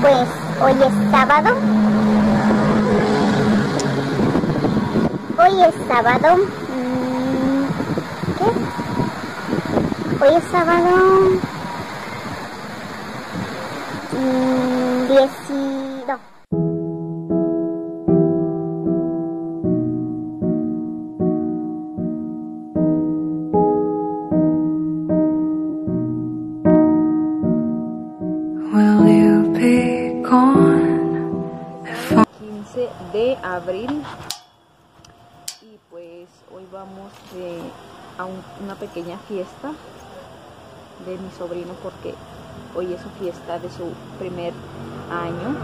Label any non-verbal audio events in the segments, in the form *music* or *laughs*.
Pues hoy es sábado. Hoy es sábado. Mm, ¿Qué? Hoy es sábado. Abril. Y pues hoy vamos a un- una pequeña fiesta de mi sobrino porque hoy es su fiesta de su primer año.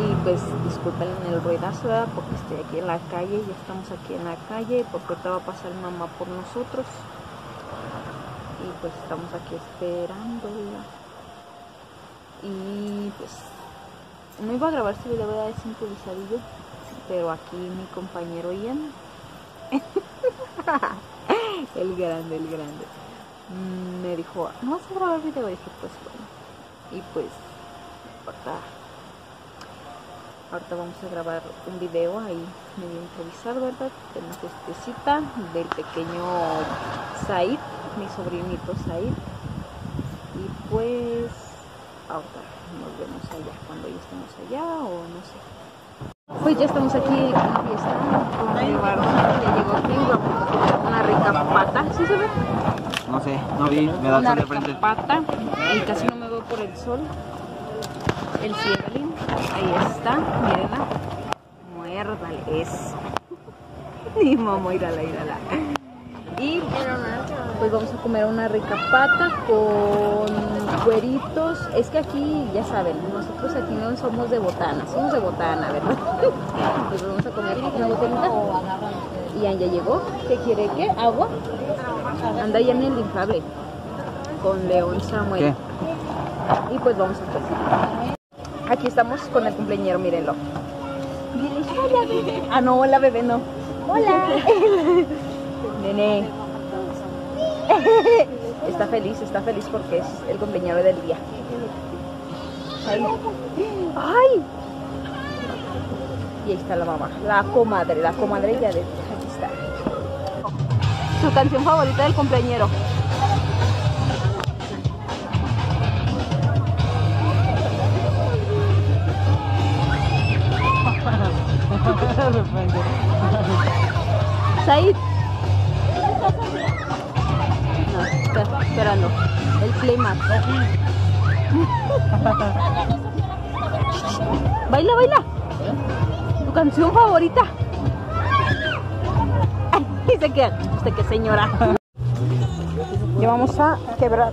Y pues disculpen el ruidazo ¿verdad? porque estoy aquí en la calle ya estamos aquí en la calle porque ahorita va a pasar mamá por nosotros. Y pues estamos aquí esperándola y pues no iba a grabar este video, ¿verdad? es improvisadillo, pero aquí mi compañero Ian, *laughs* el grande, el grande, mm, me dijo, ¿no vas a grabar video? Y dije, pues bueno, y pues ahorita, ahorita vamos a grabar un video ahí medio improvisado, ¿verdad? De una fiestecita del pequeño Said, mi sobrinito Said, y pues ahorita nos vemos allá cuando ya estemos allá o no sé. Pues ya estamos aquí en la fiesta con Eduardo, ya llegó aquí, una rica pata, ¿sí se ve? No sé, no vi, me da el Una sol de frente. pata y casi no me veo por el sol. El ciegalín, ahí está, mírenla. Muérdale, es. *laughs* Y mamá, írala, írala. Y pues vamos a comer una rica pata con cueritos. Es que aquí, ya saben, nosotros aquí no somos de botana, somos de botana, ¿verdad? *laughs* Pues vamos a comer una botanita. Y ya llegó. ¿Qué quiere? ¿Qué? ¿Agua? Anda ya en el inflable. Con León Samuel. ¿Qué? Y pues vamos a empezar. Aquí estamos con el cumpleañero, mírenlo. Hola bebé. Ah, no, hola bebé, no. Hola. *laughs* Nene. *laughs* Está feliz, está feliz porque es el cumpleañero del día. Ay. Ay. Y ahí está la mamá, la comadre, la comadre ya de aquí está. Su canción favorita del cumpleañero. *laughs* Said. Esperando. El clima. baila, baila. Tu canción favorita. Ay, dice que, usted que señora. Ya vamos a quebrar.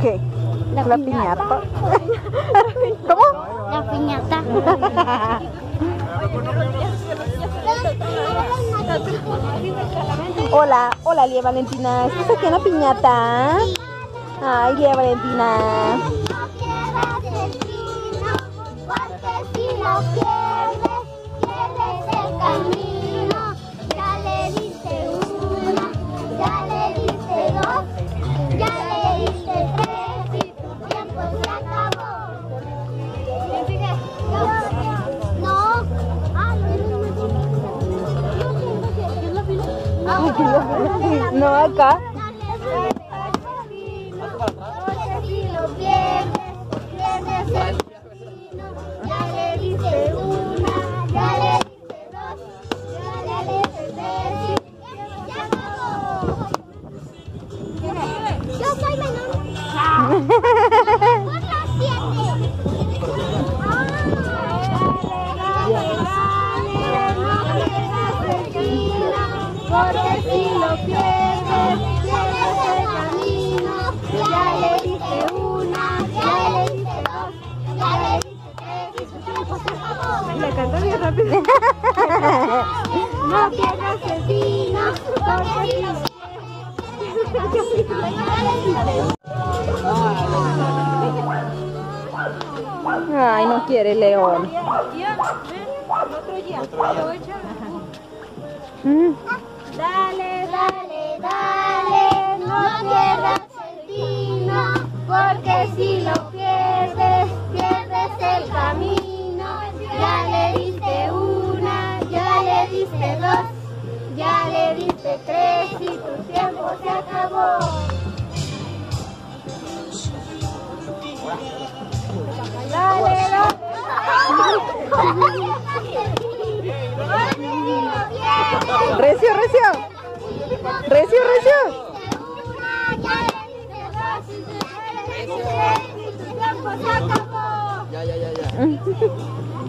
¿Qué? La, piñata. *laughs* ¿Cómo? La piñata. *laughs* Hola, hola Lía Valentina. ¿Estás aquí en la piñata? Ay, Lía Valentina. No, acá. Porque si lo pierdes, pierdes el camino. Ya le diste una, ya le diste dos, ya le diste tres y su tiempo se acabó. La canta bien rápido. *laughs* No pierdas el vino, porque si lo Ay, no quiere León. Mm. Dale, dale, dale, no pierdas el vino, porque si lo pierdes, pierdes el camino. Ya le diste una, ya le diste dos, ya le diste tres y tu tiempo se acabó. Dale, dale. Recio, recio. Recio, recio. Ya, ya, ya, ya. *laughs*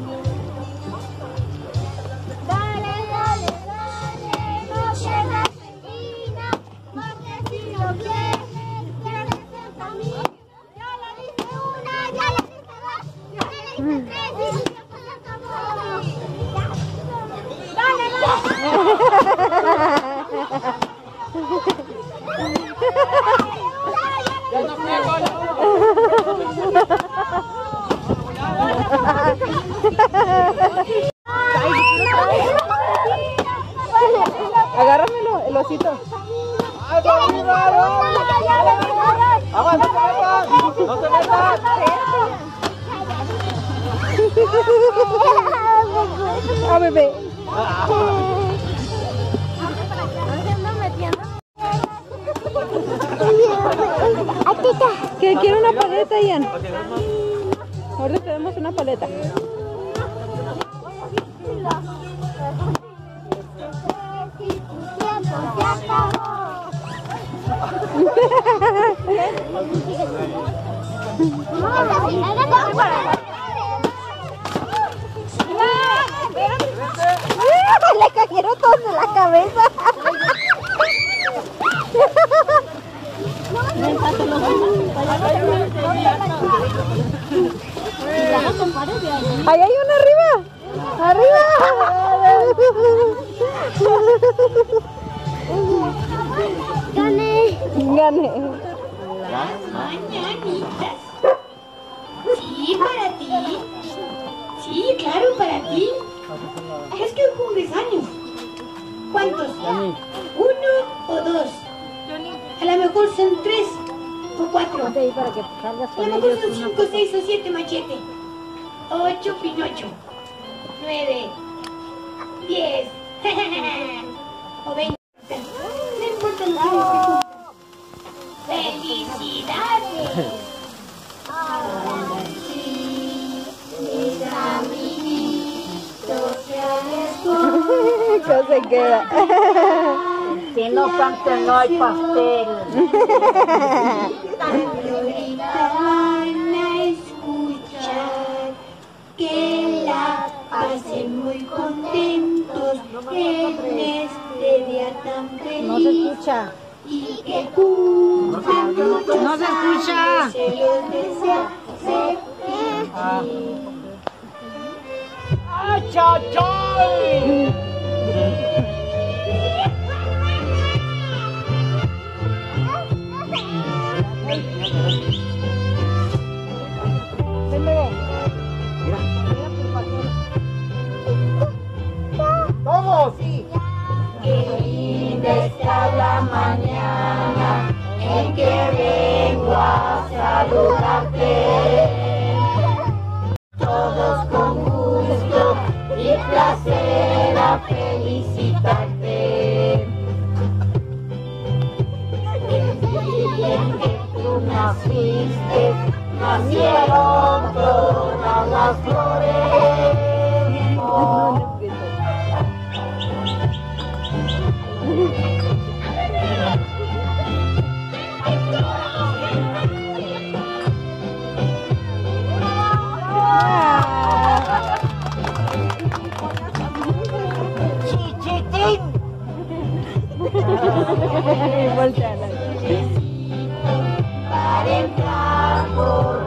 ¿Qué quiere una paleta, Ian? Ahora damos una paleta. *laughs* Le cayeron todos en la cabeza. Ahí hay uno arriba. Arriba. Gané. Gané. Mañanitas. Sí, para ti. Sí, claro, para ti. Es que cumples años. ¿Cuántos? ¿Uno o dos? A lo mejor son tres cuatro. A lo mejor son cinco, seis o siete machete. Ocho pinocho. Nueve. Diez. *laughs* o veinte. No importa los años que. ¡Felicidades! Ahora sí, mis amiguitos se han ¿Qué se queda? *laughs* Si no cantan, no hay pastel. van a escuchar que la pasen muy contentos en este día tan feliz. No se escucha. Y que cumplan muchos No se escucha. Se los desea Cepillín. ¡Vamos! Naciste, nacieron todas las flores. *laughs* entrar por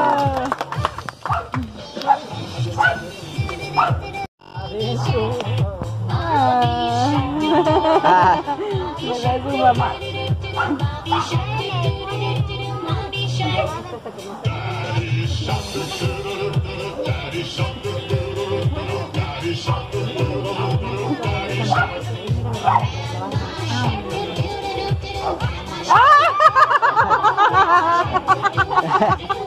deixou. Ah. Mais *laughs* uma *laughs* *laughs*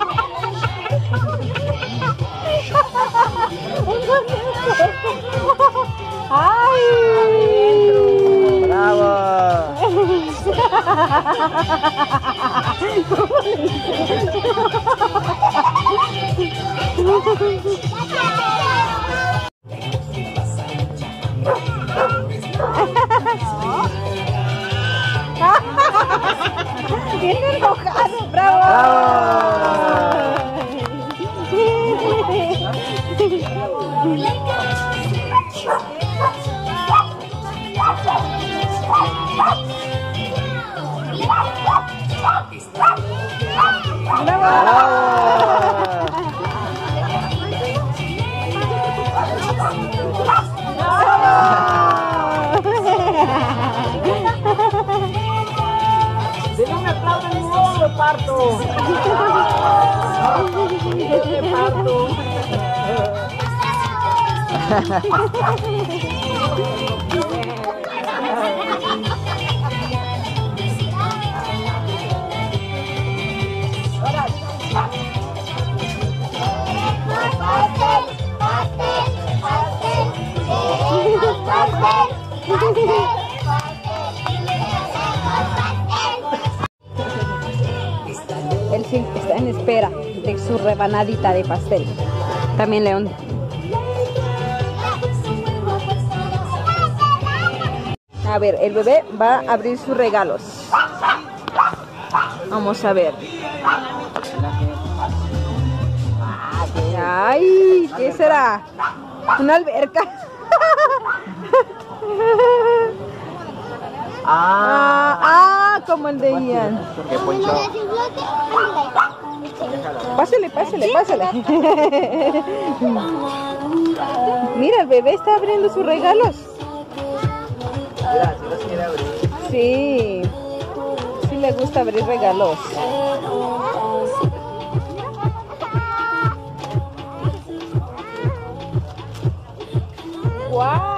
Ini kok anu bravo. bravo. Él sí está en espera de su rebanadita de pastel. También León. A ver, el bebé va a abrir sus regalos. Vamos a ver. Ay, ¿qué será? Una alberca. *laughs* Ah, ah, como el de Ian. Pásale, pásale, pásale. *laughs* Mira, el bebé está abriendo sus regalos. Sí, sí le gusta abrir regalos. ¡Wow!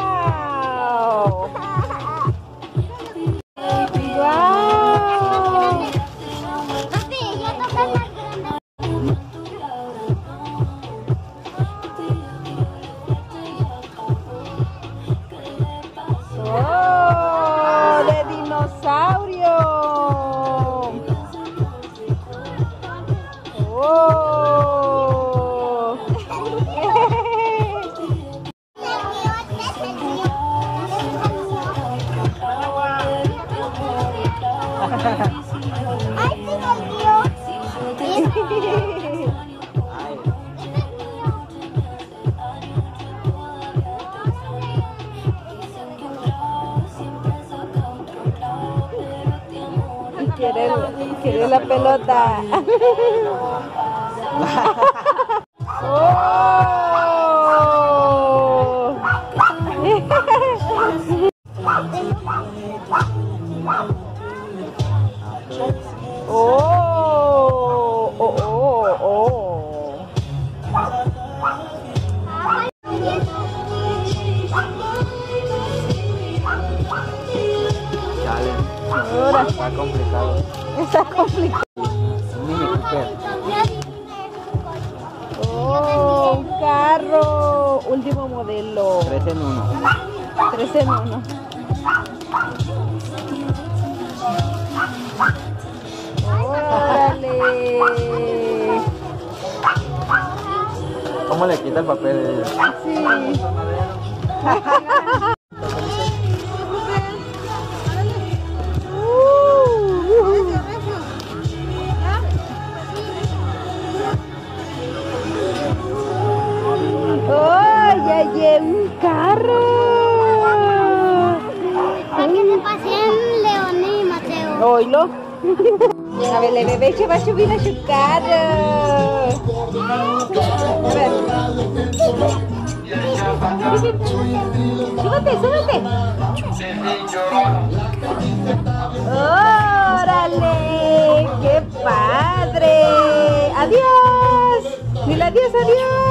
Quiere la pelota. *laughs* *laughs* Está complicado. está complicado. Mini. ¡Oh! ¡Un carro! Último modelo. Tres en uno. Tres en uno. ¡Órale! ¿Cómo le quita el papel? Sí. *laughs* ver, el bebé se va a subir a su carro. A ver. Súbete, súbete. ¡Órale! ¡Qué padre! ¡Adiós! Dile adiós, adiós.